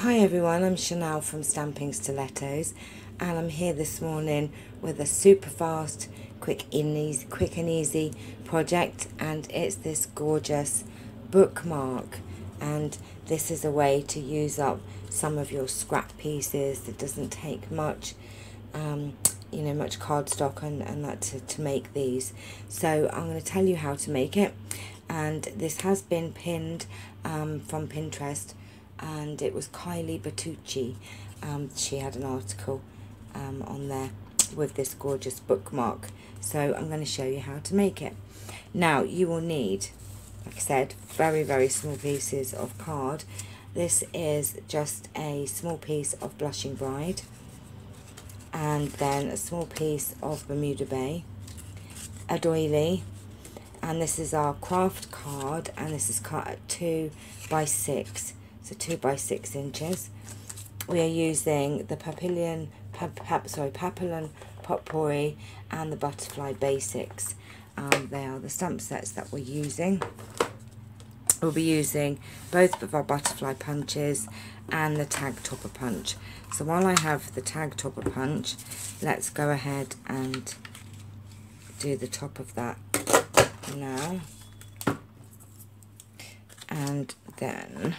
Hi everyone, I'm Chanel from Stamping Stilettos and I'm here this morning with a super fast, quick and easy, quick and easy project and it's this gorgeous bookmark and this is a way to use up some of your scrap pieces that doesn't take much um, you know much cardstock and, and that to, to make these. So I'm going to tell you how to make it and this has been pinned um, from Pinterest and it was Kylie Bertucci. Um, she had an article um, on there with this gorgeous bookmark. So I'm going to show you how to make it. Now you will need, like I said, very, very small pieces of card. This is just a small piece of Blushing Bride and then a small piece of Bermuda Bay, a doily, and this is our craft card and this is cut at 2 by 6 so 2 by 6 inches. We are using the Papillon, pap, pap, sorry, Papillon Potpourri and the Butterfly Basics. Um, they are the stamp sets that we're using. We'll be using both of our butterfly punches and the tag topper punch. So while I have the tag topper punch, let's go ahead and do the top of that now. And then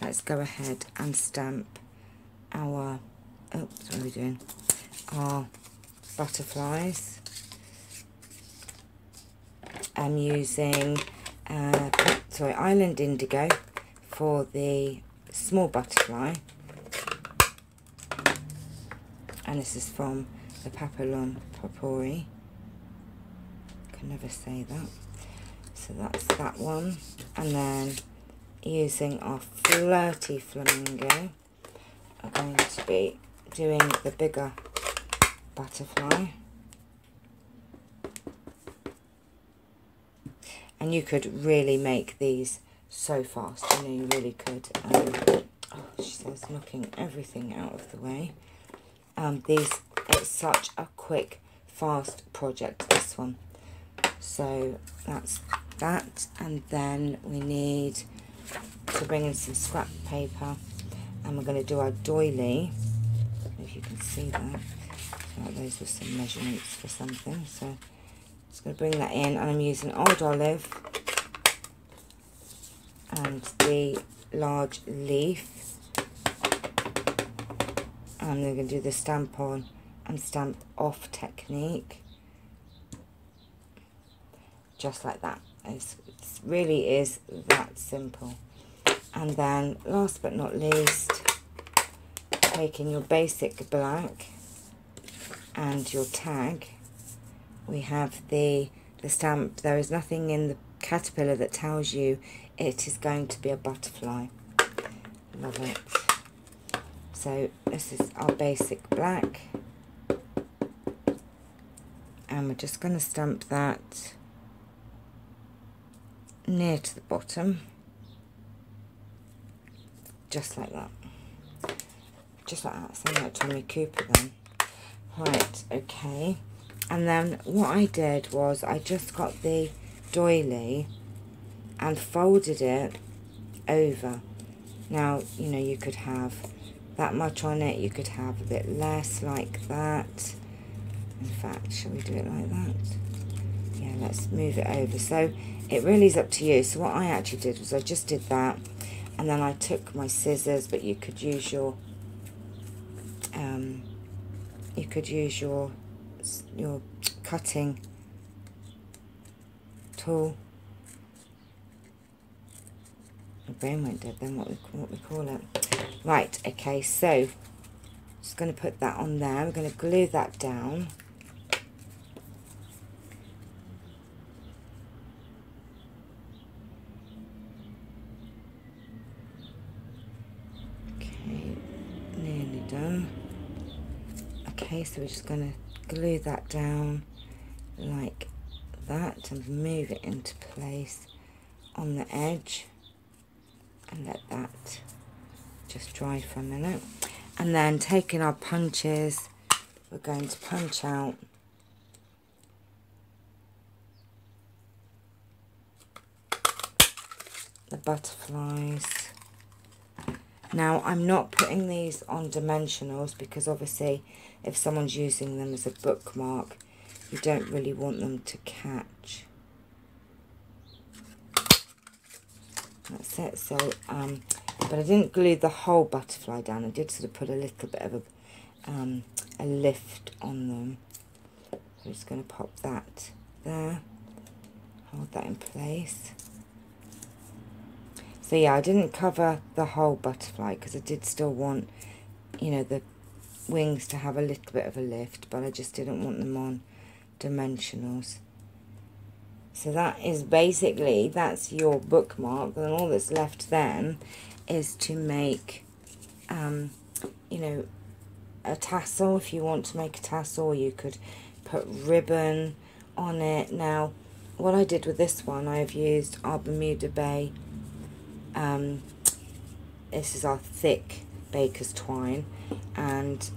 let's go ahead and stamp our, oops, what are we doing? Our butterflies. I'm using, uh, sorry, Island Indigo for the small butterfly. And this is from the Papillon Potpourri. Can never say that. So that's that one. And then using our flirty flamingo. I'm going to be doing the bigger butterfly. And you could really make these so fast, you know, you really could. Um, oh, she says knocking everything out of the way. Um, these, it's such a quick, fast project, this one. So that's that. And then we need to bring in some scrap paper. And we're going to do our doily. If you can see that. Those were some measurements for something so just going to bring that in. And I'm using old olive and the large leaf. And we're going to do the stamp on and stamp off technique. Just like that it's, it really is that simple. And then last but not least taking your basic black and your tag we have the the stamp. There is nothing in the caterpillar that tells you it is going to be a butterfly. Love it. So this is our basic black. And we're just going to stamp that near to the bottom just like that. Just like that, same like Tommy Cooper then. Right, okay. And then what I did was I just got the doily and folded it over. Now, you know, you could have that much on it. You could have a bit less like that. In fact, shall we do it like that? Yeah, let's move it over. So it really is up to you. So what I actually did was I just did that and then I took my scissors but you could use your um, you could use your your cutting tool my brain went dead then what we, what we call it right okay so just going to put that on there I'm going to glue that down done. Okay, so we're just going to glue that down like that and move it into place on the edge and let that just dry for a minute. And then taking our punches, we're going to punch out the butterflies Now, I'm not putting these on dimensionals because obviously if someone's using them as a bookmark, you don't really want them to catch. That's it. So, um, but I didn't glue the whole butterfly down. I did sort of put a little bit of a, um, a lift on them. I'm just going to pop that there. Hold that in place. So yeah, I didn't cover the whole butterfly because I did still want, you know, the wings to have a little bit of a lift, but I just didn't want them on dimensionals. So that is basically, that's your bookmark, and all that's left then is to make, um, you know, a tassel. If you want to make a tassel, you could put ribbon on it. Now, what I did with this one, I've used our Bermuda Bay um, this is our thick baker's twine and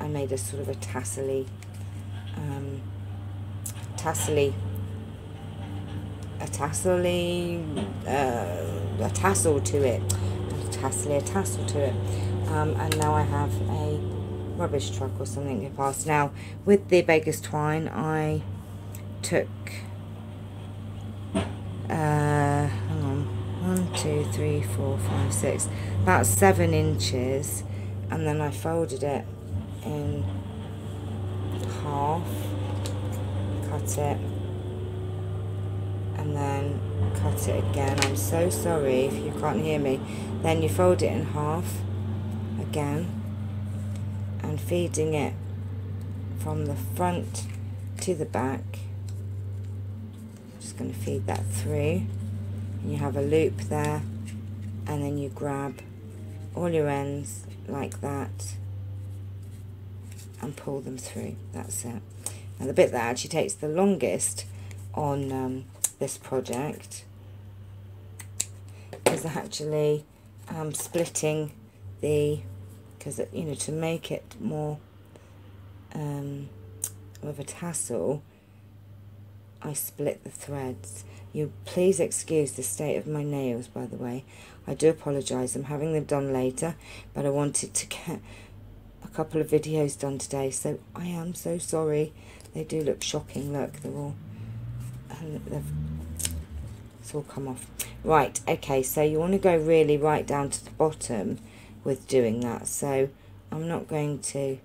I made a sort of a tassely um, tassely a tassely uh, a tassel to it a tassely a tassel to it. Um, and now I have a rubbish truck or something to pass. Now with the baker's twine I took uh, one, two, three, four, five, six, about seven inches, and then I folded it in half, cut it, and then cut it again. I'm so sorry if you can't hear me. Then you fold it in half again, and feeding it from the front to the back. Just going to feed that through you have a loop there and then you grab all your ends like that and pull them through. That's it. Now the bit that actually takes the longest on um, this project is actually um, splitting the because you know to make it more um, of a tassel I split the threads you please excuse the state of my nails, by the way. I do apologise. I'm having them done later, but I wanted to get a couple of videos done today, so I am so sorry. They do look shocking. Look, they're all, um, they've, it's all come off. Right, okay, so you want to go really right down to the bottom with doing that. So I'm not going to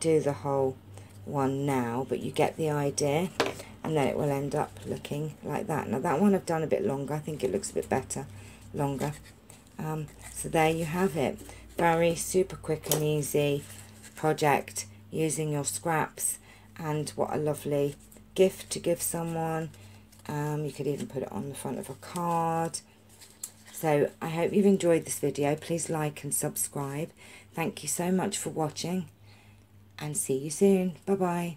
do the whole one now, but you get the idea and then it will end up looking like that. Now that one I've done a bit longer. I think it looks a bit better longer. Um, so there you have it. Very super quick and easy project using your scraps and what a lovely gift to give someone. Um, you could even put it on the front of a card. So I hope you've enjoyed this video. Please like and subscribe. Thank you so much for watching and see you soon. Bye-bye.